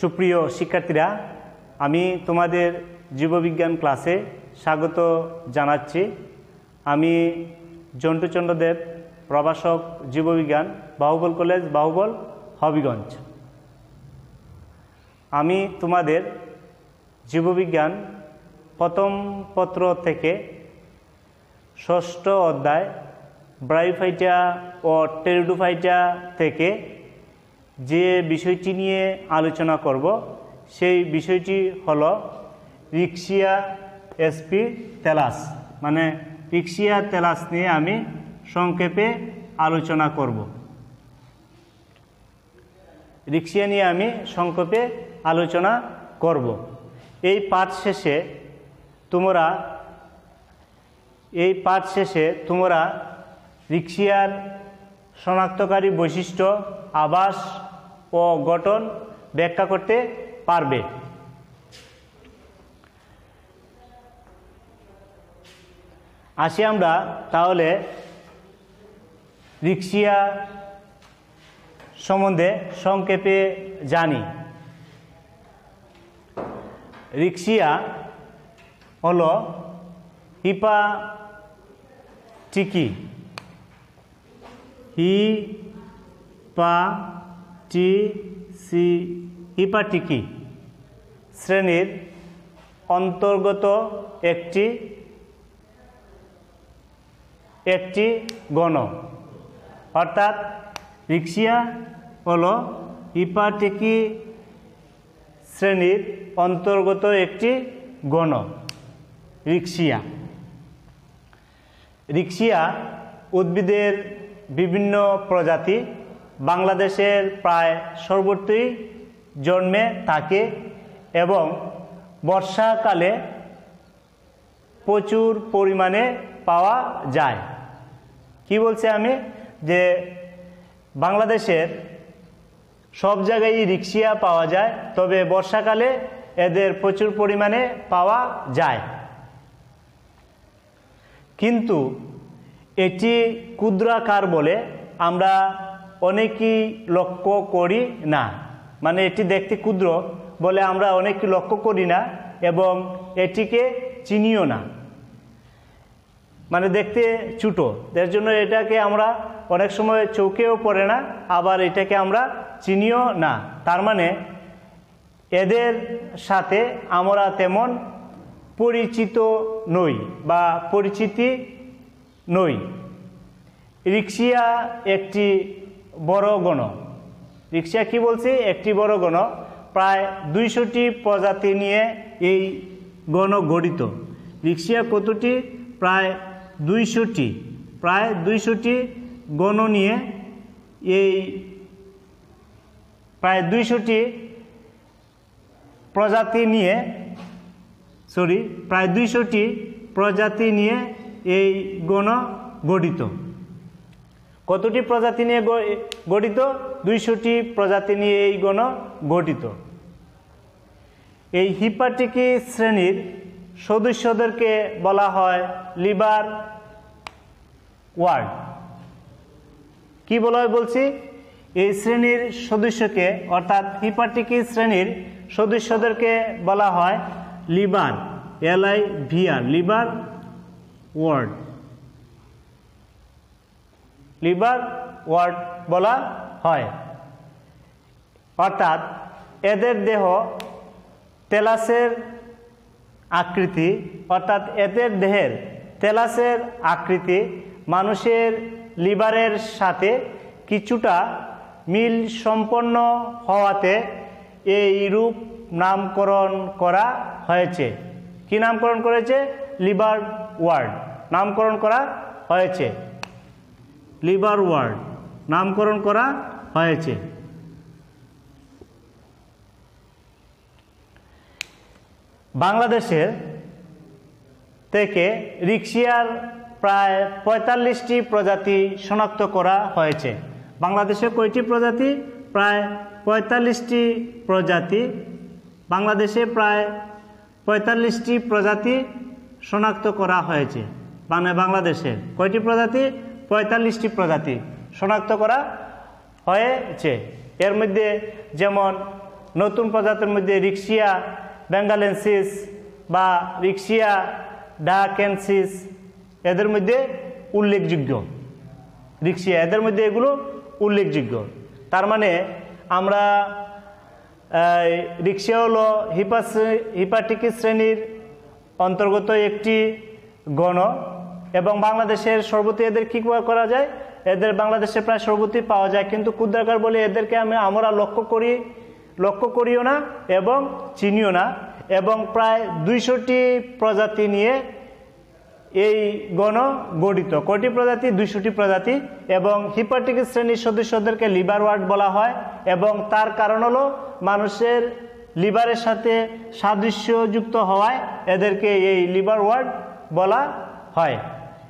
সুপ্রিয় শিক্ষার্থীরা, আমি তোমাদের জীববিজ্ঞান ক্লাসে স্বাগত জানাচ্ছি। আমি জন্টুচন্দ্র দেব, প্রভাষক জীববিজ্ঞান, বাহুবল কলেজ, বাহুবল হবিগঞ্জ। আমি তোমাদের জীববিজ্ঞান প্রথম পত্র থেকে ষষ্ঠ অধ্যায় ব্রাইফাইটা ও টেরিডোফাইটা থেকে যে বিষয়টি নিয়ে আলোচনা করব, সেই বিষয়টি হল রিক্সিয়া এসপি তেলাস। মানে রিক্সিয়া তেলাস নিয়ে আমি সংক্ষেপে আলোচনা করব। রিক্সিয়া নিয়ে আমি সংক্ষেপে আলোচনা করব। এই পাঠ শেষে তোমরা, এই পাঠ শেষে তোমরা রিক্সিয়ার শনাক্তকারী বৈশিষ্ট্য, আবাস ও গঠন ব্যাখ্যা করতে পারবে। আসি আমরা তাহলে রিক্সিয়া সম্বন্ধে সংক্ষেপে জানি। রিক্সিয়া হল হিপা টিকি। হি পা টি, সি হিপাটিকি শ্রেণির অন্তর্গত একটি একটি গণ। অর্থাৎ রিক্সিয়া হল হিপাটিকি শ্রেণির অন্তর্গত একটি গণ, রিক্সিয়া। রিক্সিয়া উদ্ভিদের বিভিন্ন প্রজাতি বাংলাদেশের প্রায় সর্বত্রই জন্মে থাকে এবং বর্ষাকালে প্রচুর পরিমাণে পাওয়া যায়। কি বলছে আমি? যে বাংলাদেশের সব জায়গায় রিক্সিয়া পাওয়া যায়, তবে বর্ষাকালে এদের প্রচুর পরিমাণে পাওয়া যায়। কিন্তু এটি ক্ষুদ্রাকার বলে আমরা অনেকেই লক্ষ্য করি না। মানে এটি দেখতে ক্ষুদ্র, বলে আমরা অনেকে লক্ষ্য করি না এবং এটিকে চিনিও না। মানে দেখতে ছোটো, এর জন্য এটাকে আমরা অনেক সময় চৌকেও পড়ে না, আবার এটাকে আমরা চিনিও না। তার মানে এদের সাথে আমরা তেমন পরিচিত নই বা পরিচিতি নই। রিক্সিয়া একটি বড় গণ। রিক্সা কি বলছি? একটি বড় গণ। প্রায় দুইশোটি প্রজাতি নিয়ে এই গণ গঠিত। রিক্সিয়া কতটি? প্রায় দুইশোটি। প্রায় দুইশোটি গণ নিয়ে এই প্রায় দুইশোটি প্রজাতি নিয়ে সরি প্রায় দুইশোটি প্রজাতি নিয়ে এই গণ গঠিত। কতটি প্রজাতি নিয়ে গঠিত? দুইশোটি প্রজাতি নিয়ে এই গণ গঠিত। এই হিপাটিকি শ্রেণির সদস্যদেরকে বলা হয় লিভার ওয়ার্ড। কি বলা হয় বলছি? এই শ্রেণির সদস্যকে, অর্থাৎ হিপাটিকি শ্রেণির সদস্যদেরকে বলা হয় lever, L I VR lever word. Lever word বলা হয়। অর্থাৎ এদের দেহ তেলাসের আকৃতি, অর্থাৎ এদের দেহের তেলাসের আকৃতি মানুষের লিভারের সাথে কিছুটা মিল সম্পন্ন হওয়াতে এই রূপ নামকরণ করা হয়েছে। কি নামকরণ করেছে? লিভার ওয়ার্ড নামকরণ করা হয়েছে। Lever word. নামকরণ করা হয়েছে। বাংলাদেশের থেকে রিক্সিয়ার প্রায় পঁয়তাল্লিশটি প্রজাতি শনাক্ত করা হয়েছে। বাংলাদেশে কয়টি প্রজাতি? প্রায় পঁয়তাল্লিশটি প্রজাতি। বাংলাদেশে প্রায় পঁয়তাল্লিশটি প্রজাতি শনাক্ত করা হয়েছে। মানে বাংলাদেশে। কয়টি প্রজাতি? পঁয়তাল্লিশটি প্রজাতি শনাক্ত করা হয়েছে। এর মধ্যে যেমন নতুন প্রজাতির মধ্যে রিক্সিয়া বেঙ্গালেন্সিস বা রিক্সিয়া ডাকেন্সিস এদের মধ্যে উল্লেখযোগ্য। রিক্সিয়া এদের মধ্যে এগুলো উল্লেখযোগ্য। তার মানে আমরা এই, রিক্সা হলো হিপাস হিপাটিকি শ্রেণির অন্তর্গত একটি গণ এবং বাংলাদেশের সর্বতি এদের কী করা যায়? এদের বাংলাদেশে প্রায় সর্বতি পাওয়া যায়। কিন্তু ক্ষুদ্রাকার বলে, এদেরকে আমি আমরা লক্ষ্য করি, লক্ষ্য করিও না এবং চিনিও না। এবং প্রায় দুইশোটি প্রজাতি নিয়ে এই গণ গঠিত। কটি প্রজাতি? দুইশোটি প্রজাতি। এবং হিপাটিক শ্রেণির সদস্যদেরকে লিভার ওয়ার্ড বলা হয়। এবং তার কারণ হলো মানুষের লিভারের সাথে সাদৃশ্যযুক্ত হওয়ায় এদেরকে এই লিভার ওয়ার্ড বলা হয়।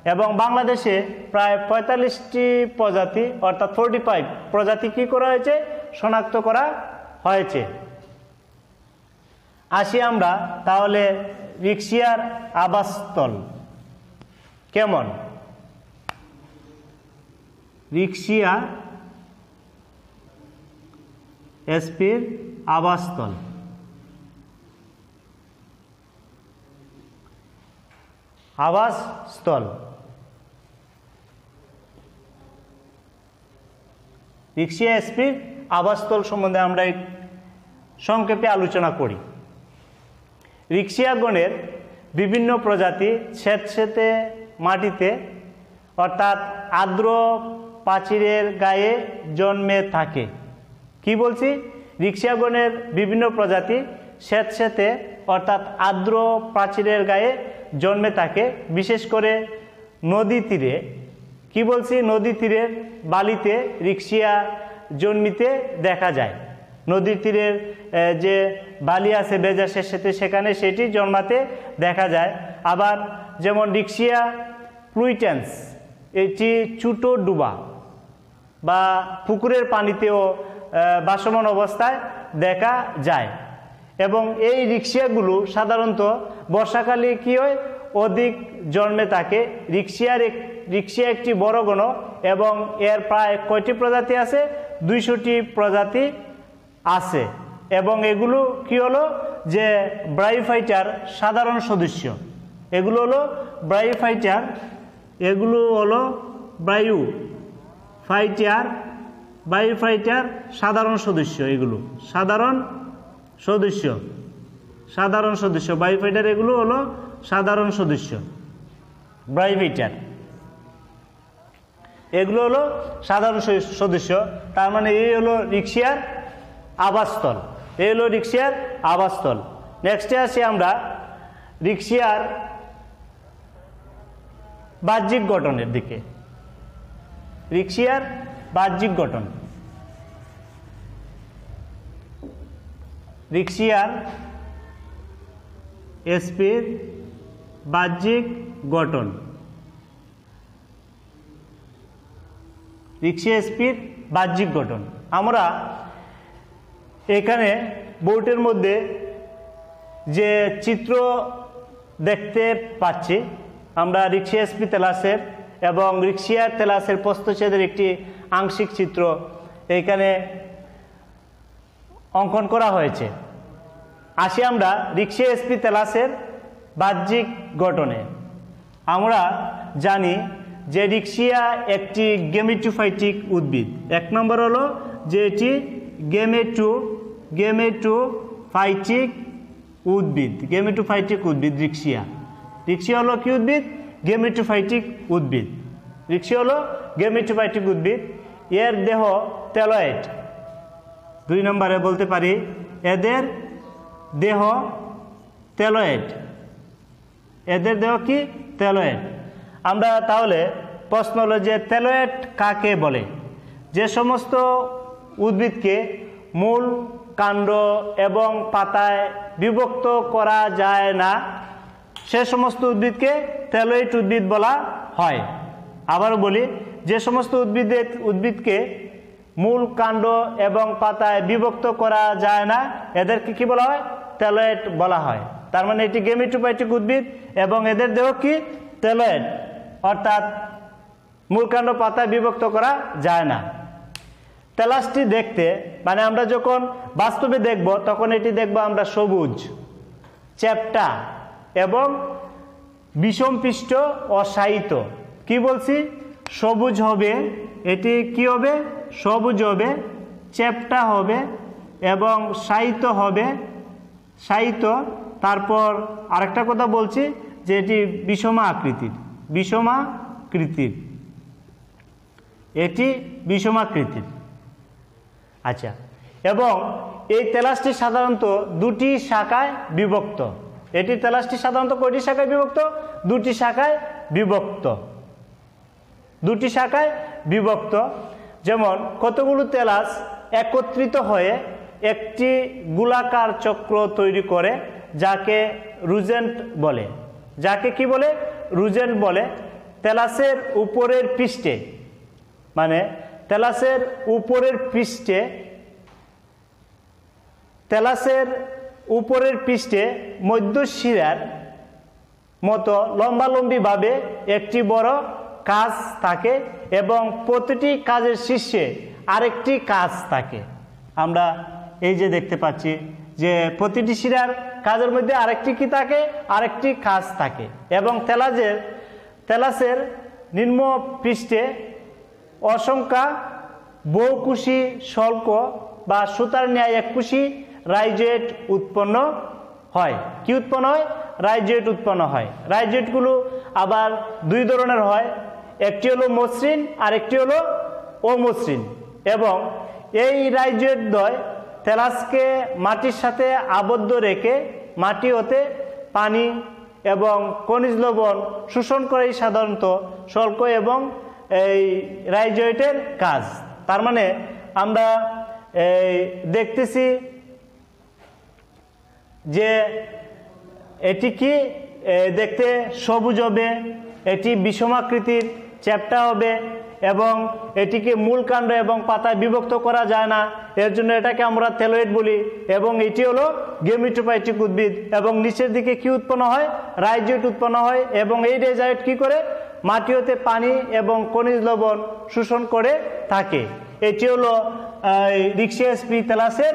এবং বাংলাদেশে প্রায় পঁয়তাল্লিশটি প্রজাতি, অর্থাৎ ফোরটি ফাইভ প্রজাতি কী করা হয়েছে? শনাক্ত করা হয়েছে। আসি আমরা তাহলে রিক্সিয়ার আবাসস্থল। কেমন? রিক্সিয়া এসপির আবাসস্থল। আবাসস্থল। রিক্সিয়া এসপির আবাসস্থল সম্বন্ধে আমরা সংক্ষেপে আলোচনা করি। রিক্সিয়াগণের বিভিন্ন প্রজাতি স্যাঁতস্যাঁতে মাটিতে, অর্থাৎ আর্দ্র প্রাচীরের গায়ে জন্মে থাকে। কি বলছি? রিক্সাগণের বিভিন্ন প্রজাতি স্যাঁতস্যাঁতে অর্থাৎ আর্দ্র প্রাচীরের গায়ে জন্মে থাকে। বিশেষ করে নদী তীরে কি বলছি? নদী তীরের বালিতে রিক্সিয়া জন্মিতে দেখা যায়। নদীর তীরের যে বালি আছে বেজা সাথে সেখানে সেটি জন্মাতে দেখা যায়। আবার যেমন রিক্সিয়া প্লুইটেন্স, এটি চুটো ডুবা বা পুকুরের পানিতেও বাসমান অবস্থায় দেখা যায়। এবং এই রিক্সিয়াগুলো সাধারণত বর্ষাকালে কি হয়? অধিক জন্মে থাকে। রিক্সিয়ার রিক্সিয়া একটি বড় গণ এবং এর প্রায় কয়টি প্রজাতি আছে? দুইশোটি প্রজাতি আছে। এবং এগুলো কি হলো? যে ব্রাইফাইটার সাধারণ সদস্য। এগুলো হলো ব্রাইফাইটার এগুলো হলো বায়ু ফাইটার বায়োফাইটার সাধারণ সদস্য এগুলো। সাধারণ সদস্য। সাধারণ সদস্য। বায়োফাইটার এগুলো হলো সাধারণ সদস্য ব্রাইফাইটার এগুলো হলো সাধারণ সদস্য, তার মানে এই হলো রিক্সিয়ার আবাসস্থল। এই হলো রিক্সিয়ার আবাসস্থল। নেক্সটে আসি আমরা রিক্সিয়ার বাহ্যিক গঠনের দিকে। রিক্সিয়ার বাহ্যিক গঠন। রিক্সিয়ার এসপির বাহ্যিক গঠন। রিক্সিয়া এসপির বাহ্যিক গঠন। আমরা এখানে বোর্ডের মধ্যে যে চিত্র দেখতে পাচ্ছি, আমরা রিক্সিয়া এসপি তেলাসের এবং রিক্সিয়ার তেলাসের প্রস্তচ্ছেদের একটি আংশিক চিত্র এইখানে অঙ্কন করা হয়েছে। আসি আমরা রিক্সিয়া এসপি তেলাসের বাহ্যিক গঠনে। আমরা জানি যে রিক্সিয়া একটি গেমিটোফাইটিক উদ্ভিদ। এক নম্বর হলো যে এটি গেমেটু, গেমেটোফাইটিক উদ্ভিদ গেমেটোফাইটিক উদ্ভিদ রিক্সিয়া রিক্সিয়া হলো কি উদ্ভিদ? গেমেটোফাইটিক উদ্ভিদ। রিক্সিয়া হলো গেমেটোফাইটিক উদ্ভিদ। এর দেহ তেলয়েট দুই নম্বরে বলতে পারি, এদের দেহ তেলয়েড এদের দেহ কি? তেলয়েড আমরা তাহলে প্রশ্ন হলো যে তেলয়েড কাকে বলে? যে সমস্ত উদ্ভিদকে মূল কাণ্ড এবং পাতায় বিভক্ত করা যায় না, সে সমস্ত উদ্ভিদকে তেলয়েড উদ্ভিদ বলা হয়। আবারও বলি, যে সমস্ত উদ্ভিদের উদ্ভিদকে মূল কাণ্ড এবং পাতায় বিভক্ত করা যায় না, এদেরকে কি বলা হয়? তেলয়েড বলা হয়। তার মানে এটি গেমিটোপাইটিক উদ্ভিদ এবং এদের দেহ কি? তেলয়েড অর্থাৎ মূল কাণ্ড পাতায় বিভক্ত করা যায় না। তেলাসটি দেখতে মানে আমরা যখন বাস্তবে দেখব, তখন এটি দেখব আমরা সবুজ, চ্যাপটা এবং বিষম পৃষ্ঠ অসাহিত কি বলছি? সবুজ হবে, এটি কি হবে? সবুজ হবে, চ্যাপটা হবে এবং সাহিত্য হবে সাহিত্য তারপর আরেকটা কথা বলছি যে এটি বিষমা আকৃতির, বিষমা বিষমাকৃতির এটি বিষমাকৃতির আচ্ছা এবং এই তেলাসটি সাধারণত দুটি শাখায় বিভক্ত। এটি তেলাসটি সাধারণত কয়টি শাখায় বিভক্ত? দুটি শাখায় বিভক্ত। দুটি শাখায় বিভক্ত। যেমন, কতগুলো তেলাস একত্রিত হয়ে একটি গোলাকার চক্র তৈরি করে যাকে রুজেন্ট বলে। যাকে কি বলে? রুজেন্ট বলে তেলাসের উপরের পৃষ্ঠে। মানে তেলাসের উপরের পৃষ্ঠে, তেলাসের উপরের পৃষ্ঠে মধ্যশিরার মতো লম্বালম্বিভাবে একটি বড় কাজ থাকে এবং প্রতিটি কাজের শীর্ষে আরেকটি কাজ থাকে। আমরা এই যে দেখতে পাচ্ছি যে প্রতিটি শিরার কাজের মধ্যে আরেকটি কি থাকে? আরেকটি কাজ থাকে। এবং তেলাজের, তেলাসের নিম্ন পৃষ্ঠে অসংখ্য বহুকুশি শল্ক বা সুতার ন্যায় এককুশি রাইজেট উৎপন্ন হয়। কি উৎপন্ন হয়? রাইজেট উৎপন্ন হয়। রাইজেটগুলো আবার দুই ধরনের হয়। একটি হলো মসৃণ আর একটি হলো অমসৃণ। এবং এই রাইজেট দয় তেলাসকে মাটির সাথে আবদ্ধ রেখে মাটি হতে পানি এবং খনিজ লবণ শোষণ করেই সাধারণত শল্ক এবং এই রাইজয়েটের কাজ। তার মানে আমরা এই দেখতেছি যে এটি কি দেখতে সবুজ হবে, এটি বিষমাকৃতির চ্যাপটা হবে এবং এটিকে মূল কাণ্ড এবং পাতায় বিভক্ত করা যায় না। এর জন্য এটাকে আমরা তেলোয়েড বলি এবং এটি হলো গেমিটোপাইটিক উদ্ভিদ এবং নিচের দিকে কি উৎপন্ন হয়? রাইজয়েট উৎপন্ন হয় এবং এই রেজাইট কি করে? মাটি হতে পানি এবং খনিজ লবণ শোষণ করে থাকে। এটি হলো রিক্সা রিক্সিয়াসপি তেলাসের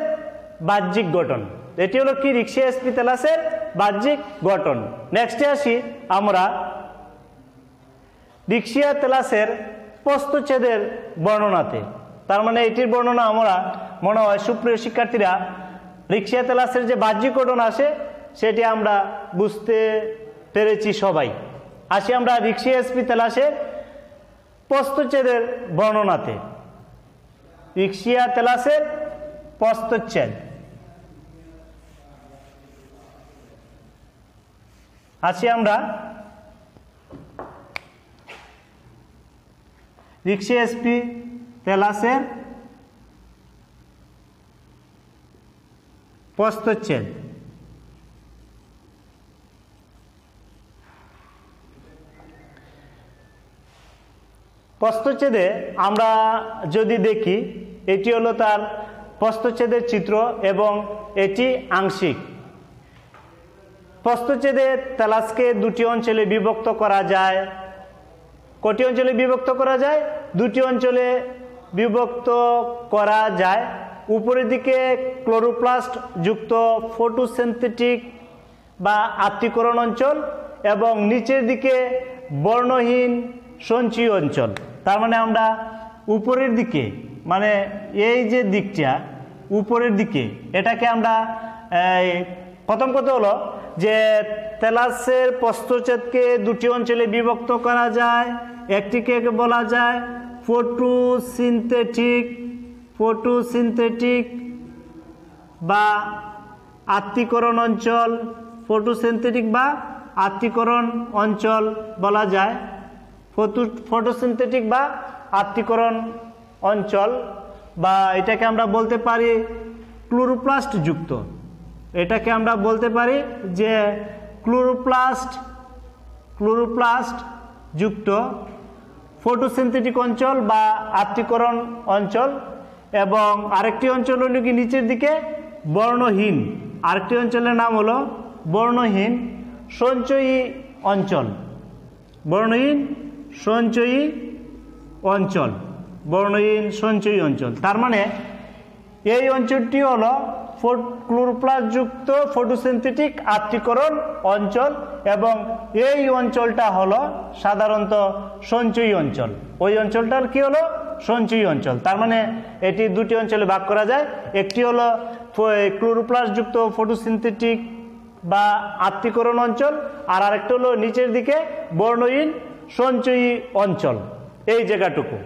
বাহ্যিক গঠন। এটি হলো কি? রিক্সা রিক্সিয়াসপি তেলাসের বাহ্যিক গঠন। নেক্সটে আসি আমরা রিক্সিয়া তেলাসের প্রস্তচ্ছেদের বর্ণনাতে। তার মানে এটির বর্ণনা আমরা মনে হয় সুপ্রিয় শিক্ষার্থীরা রিক্সিয়া তেলাসের যে বাহ্যিক গঠন আসে, সেটি আমরা বুঝতে পেরেছি সবাই। আসি আমরা রিক্সিয়া এসপি তেলাসের প্রস্তচ্ছেদের বর্ণনাতে। রিক্সিয়া তেলাসের প্রস্তচ্ছেদ। আসি আমরা রিক্সা এসপি তেলাসের প্রস্তচ্ছেদ প্রস্তচ্ছেদে আমরা যদি দেখি, এটি হলো তার প্রস্তচ্ছেদের চিত্র এবং এটি আংশিক। প্রস্তচ্ছেদে তেলাসকে দুটি অঞ্চলে বিভক্ত করা যায়। কটি অঞ্চলে বিভক্ত করা যায়? দুটি অঞ্চলে বিভক্ত করা যায়। উপরের দিকে ক্লোরোপ্লাস্ট যুক্ত ফটোসিনথেটিক বা আত্মীকরণ অঞ্চল এবং নিচের দিকে বর্ণহীন সঞ্চয় অঞ্চল। তার মানে আমরা উপরের দিকে মানে এই যে দিকটা, উপরের দিকে, এটাকে আমরা প্রথম কথা হলো? যে তেলাসের প্রস্তচ্ছেদকে দুটি অঞ্চলে বিভক্ত করা যায়। একটিকে বলা যায় ফটোসিনথেটিক ফটোসিনথেটিক বা আত্মীকরণ অঞ্চল, ফটোসিনথেটিক বা আত্মীকরণ অঞ্চল বলা যায়। ফটো, ফটোসিনথেটিক বা আত্মীকরণ অঞ্চল বা এটাকে আমরা বলতে পারি ক্লোরোপ্লাস্ট যুক্ত এটাকে আমরা বলতে পারি যে ক্লোরোপ্লাস্ট ক্লোরোপ্লাস্ট যুক্ত ফটোসিনথেটিক অঞ্চল বা আত্মীকরণ অঞ্চল এবং আরেকটি অঞ্চল হলো কি নিচের দিকে বর্ণহীন। আরেকটি অঞ্চলের নাম হলো বর্ণহীন সঞ্চয়ী অঞ্চল। বর্ণহীন সঞ্চয়ী অঞ্চল। বর্ণহীন সঞ্চয়ী অঞ্চল। তার মানে এই অঞ্চলটি হলো ক্লোরোপ্লাস্টযুক্ত ফটোসিনথেটিক আত্মীকরণ অঞ্চল এবং এই অঞ্চলটা হলো সাধারণত সঞ্চয়ী অঞ্চল। ওই অঞ্চলটার কি হলো? সঞ্চয়ী অঞ্চল। তার মানে এটি দুটি অঞ্চলে ভাগ করা যায়। একটি হলো ক্লোরোপ্লাস্টযুক্ত ফটোসিনথেটিক বা আত্মীকরণ অঞ্চল, আর আরেকটা হলো নিচের দিকে বর্ণহীন সঞ্চয়ী অঞ্চল। এই জায়গাটুকু।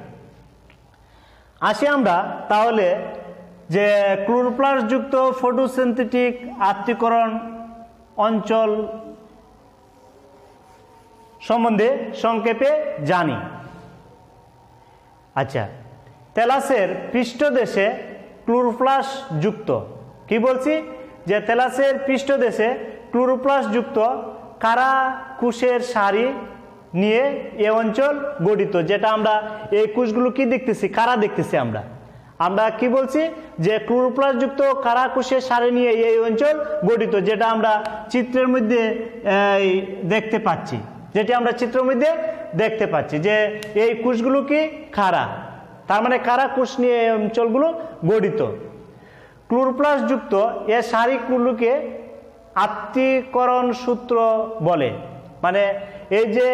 আসি আমরা তাহলে যে ক্লোরোপ্লাস্টযুক্ত ফটোসিনথেটিক আত্মীকরণ অঞ্চল সম্বন্ধে সংক্ষেপে জানি। আচ্ছা তেলাসের পৃষ্ঠদেশে ক্লোরোপ্লাস যুক্ত কি বলছি? যে তেলাসের পৃষ্ঠদেশে ক্লোরোপ্লাস যুক্ত কারা কুশের সারি নিয়ে এ অঞ্চল গঠিত, যেটা আমরা এই কুশগুলো কি দেখতেছি? কারা দেখতেছি আমরা? আমরা কি বলছি? যে ক্লোরোপ্লাস যুক্ত কারা কুশের সারি নিয়ে এই অঞ্চল গঠিত, যেটা আমরা চিত্রের মধ্যে দেখতে পাচ্ছি। যেটি আমরা চিত্রের মধ্যে দেখতে পাচ্ছি যে এই কুশগুলো কি? খারা। তার মানে কারা কুশ নিয়ে এই অঞ্চলগুলো গঠিত। ক্লোরোপ্লাস যুক্ত এ সারিগুলোকে আত্মীকরণ সূত্র বলে। মানে এই যে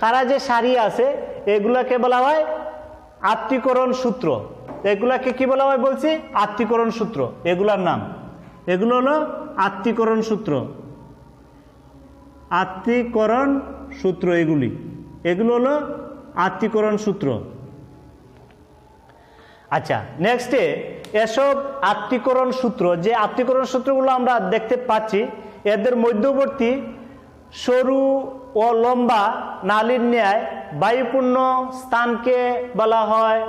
কারা যে সারি আছে, এগুলাকে বলা হয় আত্মীকরণ সূত্র। এগুলাকে কি বলা হয় বলছি? আত্মীকরণ সূত্র। এগুলার নাম। এগুলো হলো আত্মীকরণ সূত্র। আত্মীকরণ সূত্র এগুলি। এগুলো হলো আত্মীকরণ সূত্র। আচ্ছা নেক্সটে এসব আত্মীকরণ সূত্র, যে আত্মীকরণ সূত্রগুলো আমরা দেখতে পাচ্ছি, এদের মধ্যবর্তী সরু ও লম্বা নালীর ন্যায় বায়ুপূর্ণ স্থানকে বলা হয়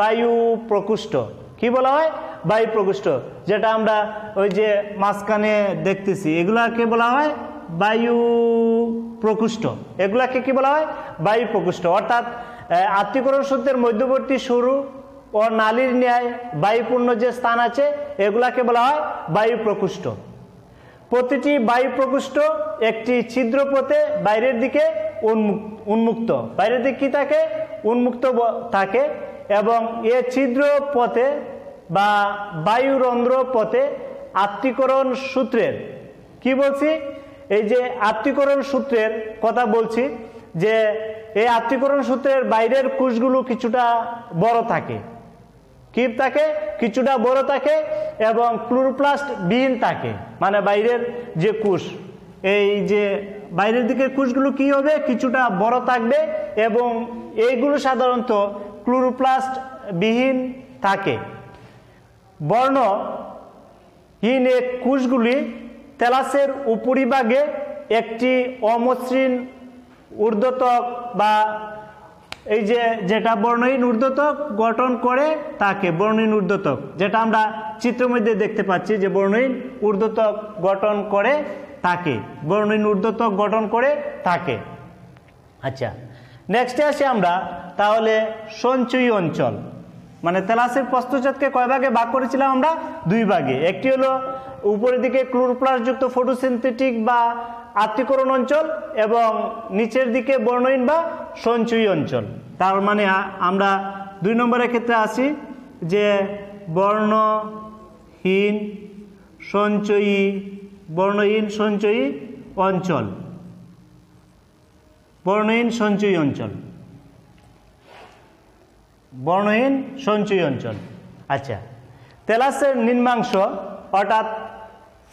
বায়ু প্রকোষ্ঠ কি বলা হয়? বায়ু প্রকোষ্ঠ যেটা আমরা ওই যে মাঝখানে দেখতেছি, এগুলাকে বলা হয় বায়ু প্রকোষ্ঠ এগুলাকে কি বলা হয়? বায়ু প্রকোষ্ঠ অর্থাৎ আত্মীকরণ সূত্রের মধ্যবর্তী সরু ও নালীর ন্যায় বায়ুপূর্ণ যে স্থান আছে, এগুলাকে বলা হয় বায়ু প্রকোষ্ঠ প্রতিটি বায়ু প্রকোষ্ঠ একটি ছিদ্র পথে বাইরের দিকে উন্মুক- উন্মুক্ত। বাইরের দিকে কি থাকে? উন্মুক্ত থাকে এবং এ ছিদ্র পথে বা বায়ুরন্ধ্র পথে আত্মীকরণ সূত্রের কি বলছি? এই যে আত্মীকরণ সূত্রের কথা বলছি, যে এই আত্মীকরণ সূত্রের বাইরের কোষগুলো কিছুটা বড় থাকে। কি থাকে, কিছুটা বড় থাকে এবং ক্লোরোপ্লাস্ট বিহীন থাকে। মানে বাইরের যে কোষ, এই যে বাইরের দিকের কোষগুলো কি হবে? কিছুটা বড় থাকবে এবং এইগুলো সাধারণত ক্লোরোপ্লাস্ট বিহীন থাকে। বর্ণহীন এই কোষগুলি তেলাসের উপরিভাগে একটি অমসৃণ ঊর্ধ্বতক বা এই যে যেটা বর্ণহীন ঊর্ধ্বতক গঠন করে তাকে বর্ণহীন ঊর্ধ্বতক, যেটা আমরা চিত্রের মধ্যে দেখতে পাচ্ছি যে বর্ণহীন ঊর্ধ্বতক গঠন করে তাকে, বর্ণহীন ঊর্ধ্বতক গঠন করে তাকে। আচ্ছা নেক্সটে আসি আমরা, তাহলে সঞ্চয়ী অঞ্চল। মানে তেলাসের প্রস্তচাতকে কয় ভাগে ভাগ করেছিলাম আমরা? দুই ভাগে। একটি হলো উপরের দিকে ক্লোরোপ্লাস্টযুক্ত ফটোসিনথেটিক বা আত্মীকরণ অঞ্চল এবং নিচের দিকে বর্ণহীন বা সঞ্চয়ী অঞ্চল। তার মানে আমরা দুই নম্বরের ক্ষেত্রে আসি যে বর্ণহীন, সঞ্চয়ী বর্ণহীন, সঞ্চয়ী অঞ্চল। বর্ণহীন, সঞ্চয়ী অঞ্চল। বর্ণহীন, সঞ্চয়ী অঞ্চল। আচ্ছা। তেলাসের নিম্নাংশ অর্থাৎ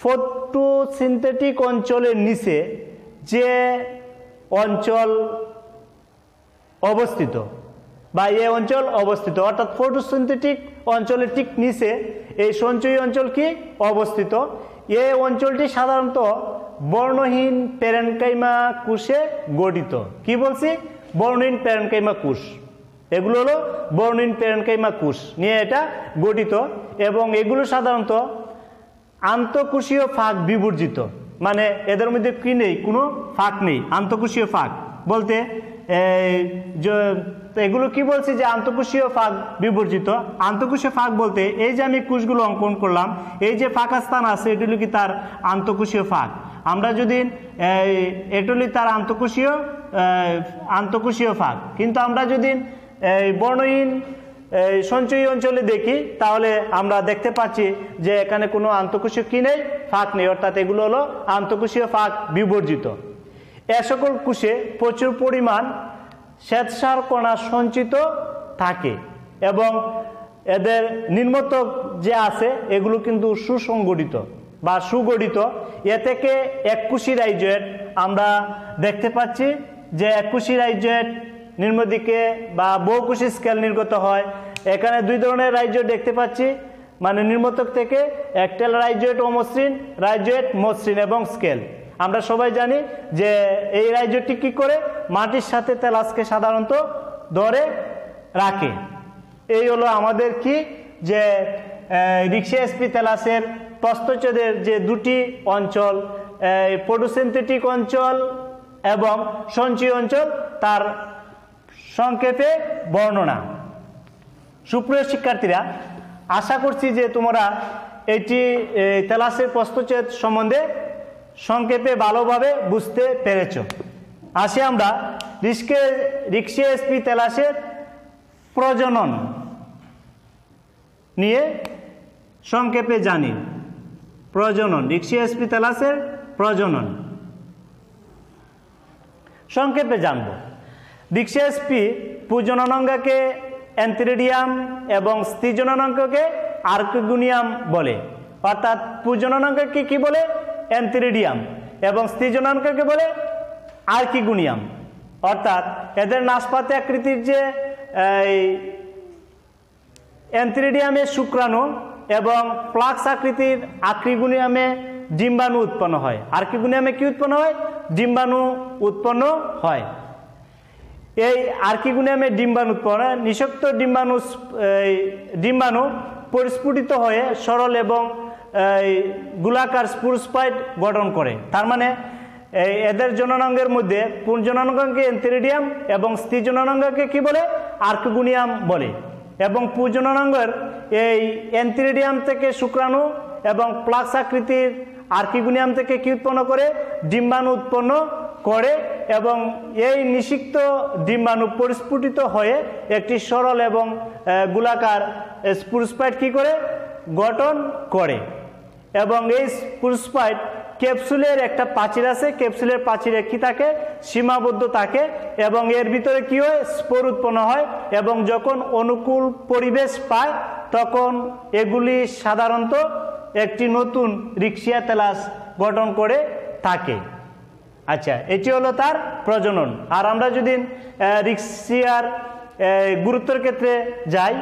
ফটোসিনথেটিক অঞ্চলের নিচে যে অঞ্চল অবস্থিত বা এই অঞ্চল অবস্থিত, অর্থাৎ ফটোসিনথেটিক অঞ্চলের ঠিক নিচে এই সঞ্চয়ী অঞ্চল কি? অবস্থিত। এই অঞ্চলটি সাধারণত বর্ণহীন প্যারেনকাইমা কোষে গঠিত। কি বলছি? বর্ণহীন প্যারেনকাইমা কোষ। এগুলো হলো বর্ণহীন প্যারেনকাইমা কোষ। নিয়ে এটা গঠিত এবং এগুলো সাধারণত আন্তঃকোষীয় ফাঁক বিবর্জিত। মানে এদের মধ্যে কি নেই? কোনো ফাঁক নেই। আন্তঃকোষীয় ফাঁক। বলতে এগুলো কি বলছি যে আন্তঃকোষীয় ফাঁক বিবর্জিত? আন্তঃকোষীয় ফাঁক বলতে, এই যে আমি কোষগুলো অঙ্কন করলাম, এই যে ফাঁকা স্থান আছে এগুলো কি তার আন্তঃকোষীয় ফাঁক। আমরা যদি এটুলি তার আন্তঃকোষীয় আন্তঃকোষীয় ফাঁক। কিন্তু আমরা যদি বর্ণহীন সঞ্চয়ী অঞ্চলে দেখি, তাহলে আমরা দেখতে পাচ্ছি যে এখানে কোনো আন্তঃকোষীয় কি নেই, ফাঁক নেই। অর্থাৎ এগুলো হলো আন্তঃকোষীয় ফাঁক বিবর্জিত। এ সকল কোষে প্রচুর পরিমাণ শ্বেতসার কণা সঞ্চিত থাকে এবং এদের নিম্নতক যে আছে, এগুলো কিন্তু সুসংগঠিত বা সুগঠিত। এ থেকে একুশি রাইজয়েট আমরা দেখতে পাচ্ছি যে একুশি রাইজয়েট নিম্ন দিকে বা বহুকুশি স্কেল নির্গত হয়। এখানে দুই ধরনের রাজ্য দেখতে পাচ্ছি। মানে নিম্নতক থেকে একটেল রাইজয়েট ও মসৃণ রাইজয়েট মসৃণ এবং স্কেল আমরা সবাই জানি যে এই রাজ্যটি কি করে? মাটির সাথে তেলাসকে সাধারণত ধরে রাখে। এই হলো আমাদের কি? যে রিক্সা এসপি তেলাসের প্রস্তচ্ছেদের যে দুটি অঞ্চল পডুসেন্থেটিক অঞ্চল এবং সঞ্চয় অঞ্চল, তার সংক্ষেপে বর্ণনা। সুপ্রিয় শিক্ষার্থীরা, আশা করছি যে তোমরা এটি তেলাসের প্রস্তচ্ছেদ সম্বন্ধে সংক্ষেপে ভালোভাবে বুঝতে পেরেছ। আসি আমরা রিস্কে, রিক্সে এসপি তেলাসের প্রজনন নিয়ে সংক্ষেপে জানি। প্রজনন, রিক্সি এসপি তেলাসের প্রজনন। সংক্ষেপে জানব। রিক্সি এসপি পুজননাঙ্গকে অ্যান্থিরিডিয়াম এবং স্থিজননাঙ্গকে আর্কগুনিয়াম বলে। অর্থাৎ পুজননাঙ্গকে কি বলে? অ্যান্থিরিডিয়াম এবং স্থিজনাঙ্গকে বলে আর্কিগুনিয়াম। অর্থাৎ এদের নাশপাতি আকৃতির যে, এই অ্যান্থিরিডিয়ামে শুক্রাণু এবং প্লাক্স আকৃতির আক্রিগুনিয়ামে ডিম্বাণু উৎপন্ন হয়। আর্কিগুনিয়ামে কি উৎপন্ন হয়? ডিম্বাণু উৎপন্ন হয়। এই আর্কিগুনিয়ামে ডিম্বাণু নিষক্ত ডিম্বাণু ডিম্বাণু পরিস্ফুটিত হয়ে সরল এবং গোলাকার স্পুরস্পাইট গঠন করে। তার মানে এদের জননাঙ্গের মধ্যে পুঞ্জনাঙ্গকে এন্থেরিডিয়াম এবং স্থিজনাঙ্গকে কি বলে? আর্কগুনিয়াম বলে। এবং পুজনাঙ্গের এই এন্থিরিডিয়াম থেকে শুক্রাণু এবং প্লাক্স আকৃতির আর্কিগুনিয়াম থেকে কি উৎপন্ন করে? ডিম্বাণু উৎপন্ন করে এবং এই নিষিক্ত ডিম্বাণু পরিস্ফুটিত হয়ে একটি সরল এবং গোলাকার স্পুরস্পাইট কি করে? গঠন করে। এবং এই স্পুরস্পাইট ক্যাপসুলের একটা প্রাচীর আছে, ক্যাপসুলের প্রাচীরে কি থাকে? সীমাবদ্ধ থাকে এবং এর ভিতরে কি হয়? স্পোর উৎপন্ন হয় এবং যখন অনুকূল পরিবেশ পায়, তখন এগুলি সাধারণত একটি নতুন রিক্সিয়া তেলাস গঠন করে থাকে। আচ্ছা এটি হলো তার প্রজনন। আর আমরা যদি রিক্সিয়ার গুরুত্বের ক্ষেত্রে যাই,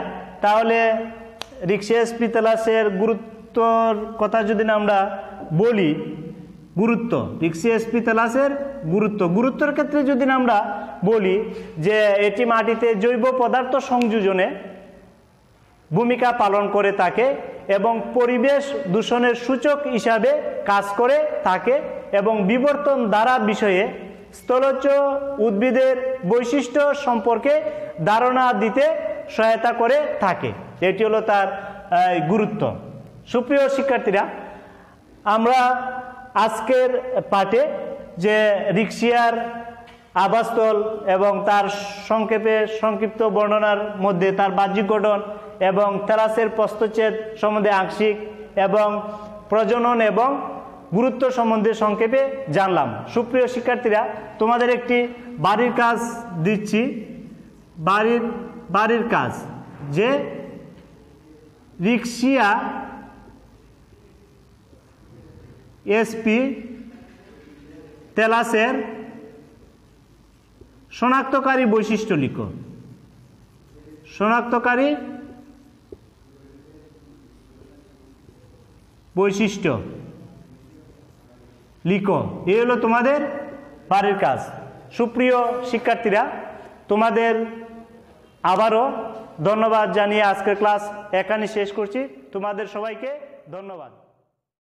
তাহলে রিক্সিয়া স্পিতালাসের গুরুত্বর কথা যদি আমরা বলি, গুরুত্ব রিক্সিয়া স্পিতালাসের গুরুত্ব। গুরুত্বের ক্ষেত্রে যদি আমরা বলি যে এটি মাটিতে জৈব পদার্থ সংযোজনে ভূমিকা পালন করে থাকে এবং পরিবেশ দূষণের সূচক হিসাবে কাজ করে, থাকে এবং বিবর্তন দ্বারা বিষয়ে স্থলজ উদ্ভিদের বৈশিষ্ট্য সম্পর্কে ধারণা দিতে সহায়তা করে থাকে। এটি হলো তার গুরুত্ব। সুপ্রিয় শিক্ষার্থীরা, আমরা আজকের পাঠে যে রিক্সিয়ার আবাসস্থল এবং তার সংক্ষেপে সংক্ষিপ্ত বর্ণনার মধ্যে তার বাহ্যিক গঠন এবং তেরাসের প্রস্তচ্ছেদ সম্বন্ধে আংশিক এবং প্রজনন এবং গুরুত্ব সম্বন্ধে সংক্ষেপে জানলাম। সুপ্রিয় শিক্ষার্থীরা, তোমাদের একটি বাড়ির কাজ দিচ্ছি। বাড়ির বাড়ির কাজ যে রিক্সিয়া এসপি তেলাসের শনাক্তকারী বৈশিষ্ট্য লিখো। শনাক্তকারী বৈশিষ্ট্য। লিখো, এই হলো তোমাদের বাড়ির কাজ। সুপ্রিয় শিক্ষার্থীরা, তোমাদের আবারও ধন্যবাদ জানিয়ে আজকের ক্লাস এখানে শেষ করছি। তোমাদের সবাইকে ধন্যবাদ।